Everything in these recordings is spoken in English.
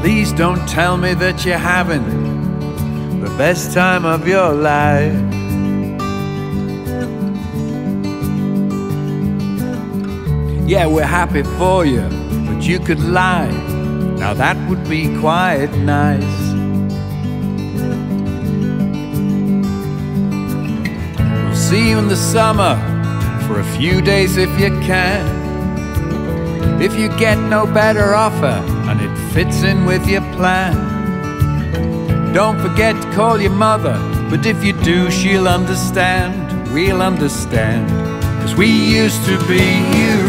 Please don't tell me that you're having the best time of your life. Yeah, we're happy for you, but you could lie. Now that would be quite nice. We'll see you in the summer for a few days if you can. If you get no better offer fits in with your plan, don't forget to call your mother. But if you do, she'll understand. We'll understand. Cause we used to be you.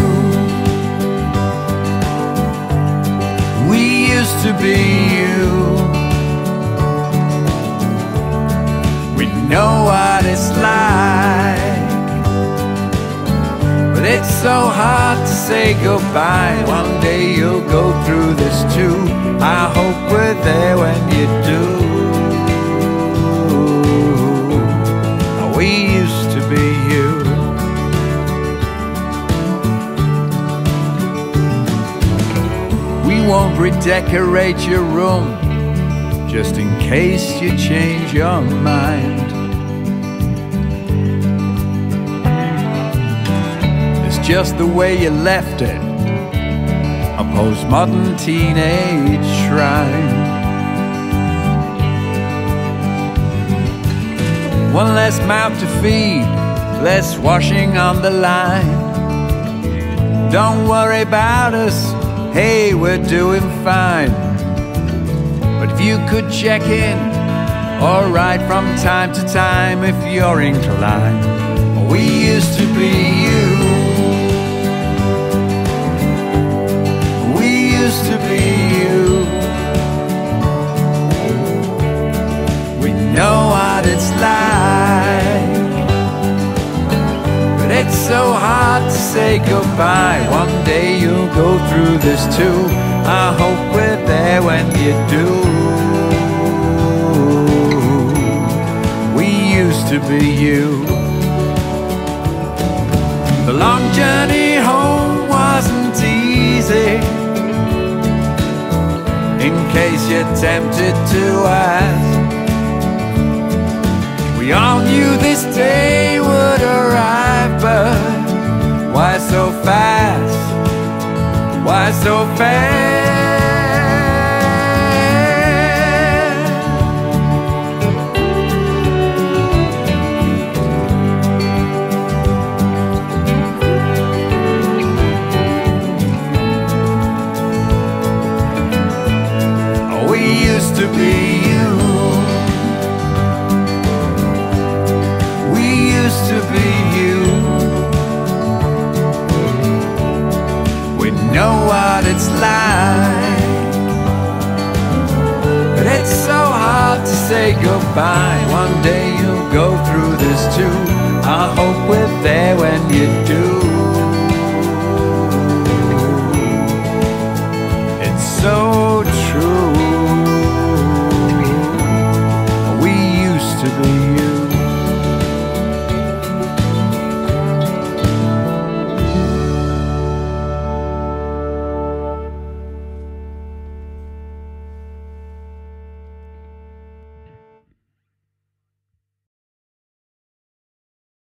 We used to be you. We know what it's like. So hard to say goodbye. One day you'll go through this too. I hope we're there when you do. We used to be you. We won't redecorate your room just in case you change your mind. Just the way you left it a postmodern teenage shrine. One less mouth to feed, less washing on the line. Don't worry about us, hey, we're doing fine. But if you could check in, or write from time to time if you're inclined. We used to be you. It's so hard to say goodbye. One day you'll go through this too. I hope we're there when you do. We used to be you. The long journey home wasn't easy. In case you're tempted to ask. We all knew this day so fast? We used to be you. We used to be you. One day you'll go through this too. I hope we're there when you